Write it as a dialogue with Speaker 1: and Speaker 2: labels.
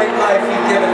Speaker 1: great life you've given